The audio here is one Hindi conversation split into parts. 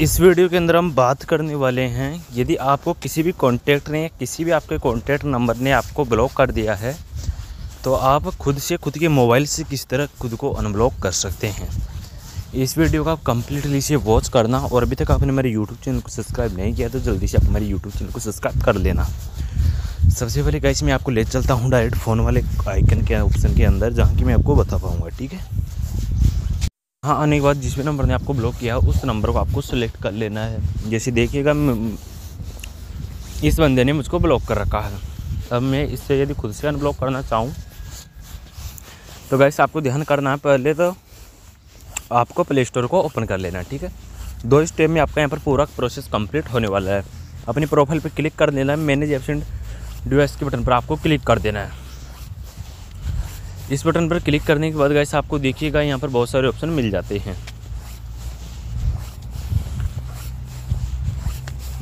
इस वीडियो के अंदर हम बात करने वाले हैं, यदि आपको किसी भी कॉन्टैक्ट ने किसी भी आपके कॉन्टैक्ट नंबर ने आपको ब्लॉक कर दिया है तो आप खुद से खुद के मोबाइल से किस तरह खुद को अनब्लॉक कर सकते हैं। इस वीडियो का आप कम्प्लीटली से वॉच करना और अभी तक आपने मेरे यूट्यूब चैनल को सब्सक्राइब नहीं किया तो जल्दी से आप मेरे यूट्यूब चैनल को सब्सक्राइब कर लेना। सबसे पहले गाइस मैं आपको ले चलता हूँ डायरेक्ट फ़ोन वाले आइकन के ऑप्शन के अंदर, जहाँ की मैं आपको बता पाऊँगा, ठीक है? हाँ आने के बाद जिस भी नंबर ने आपको ब्लॉक किया उस नंबर को आपको सेलेक्ट कर लेना है। जैसे देखिएगा इस बंदे ने मुझको ब्लॉक कर रखा है। अब मैं इससे यदि खुद से अनब्लॉक करना चाहूँ तो वैसे आपको ध्यान करना है पहले तो आपको प्ले स्टोर को ओपन कर लेना है, ठीक है? दो स्टेप में आपका यहाँ पर पूरा प्रोसेस कंप्लीट होने वाला है। अपनी प्रोफ़ाइल पर क्लिक कर देना है मैनेज एबसेंट डिवाइस के बटन पर आपको क्लिक कर देना है। इस बटन पर क्लिक करने के बाद गैस आपको देखिएगा, यहाँ पर बहुत सारे ऑप्शन मिल जाते हैं।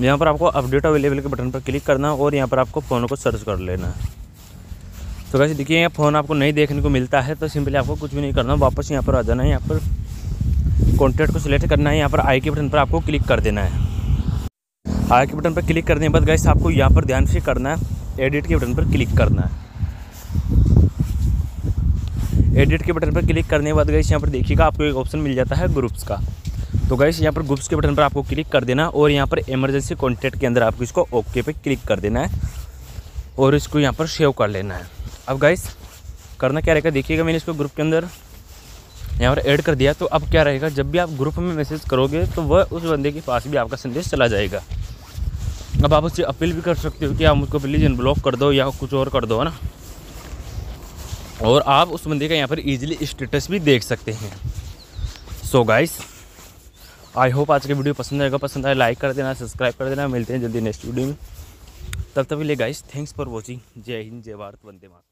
यहाँ पर आपको अपडेट अवेलेबल के बटन पर क्लिक करना और यहाँ पर आपको फ़ोन को सर्च कर लेना। है तो वैसे देखिए, यहाँ फ़ोन आपको नहीं देखने को मिलता है तो सिंपली आपको कुछ भी नहीं करना, वापस यहाँ पर आ जाना है, यहाँ पर कॉन्टैक्ट को सिलेक्ट करना है, यहाँ पर आई के बटन पर आपको क्लिक कर देना है। आई के बटन पर क्लिक करने के बाद गैस आपको यहाँ पर ध्यान से करना है एडिट के बटन पर क्लिक करना है। एडिट के बटन पर क्लिक करने के बाद गई यहाँ पर देखिएगा, आपको एक ऑप्शन मिल जाता है ग्रुप्स का। तो गई यहाँ पर ग्रुप्स के बटन पर आपको क्लिक कर देना और यहाँ पर इमरजेंसी कॉन्टैक्ट के अंदर आपको इसको ओके पे क्लिक कर देना है और इसको यहाँ पर सेव कर लेना है। अब गाइस करना क्या रहेगा? देखिएगा मैंने इसको ग्रुप के अंदर यहाँ पर ऐड कर दिया तो अब क्या रहेगा? जब भी आप ग्रुप में मैसेज करोगे तो वह उस बंदे के पास भी आपका संदेश चला जाएगा। अब आप उससे अपील भी कर सकते हो कि आप मुझको प्लीज़ अनब्लॉक कर दो या कुछ और कर दो, है ना? और आप उस बंदे का यहाँ पर इजीली स्टेटस भी देख सकते हैं। सो गाइस आई होप आज की वीडियो पसंद आएगा। पसंद आए लाइक कर देना सब्सक्राइब कर देना। मिलते हैं जल्दी नेक्स्ट वीडियो में। तब तक ले गाइस थैंक्स फॉर वॉचिंग जय हिंद, जय भारत, वंदे मातरम।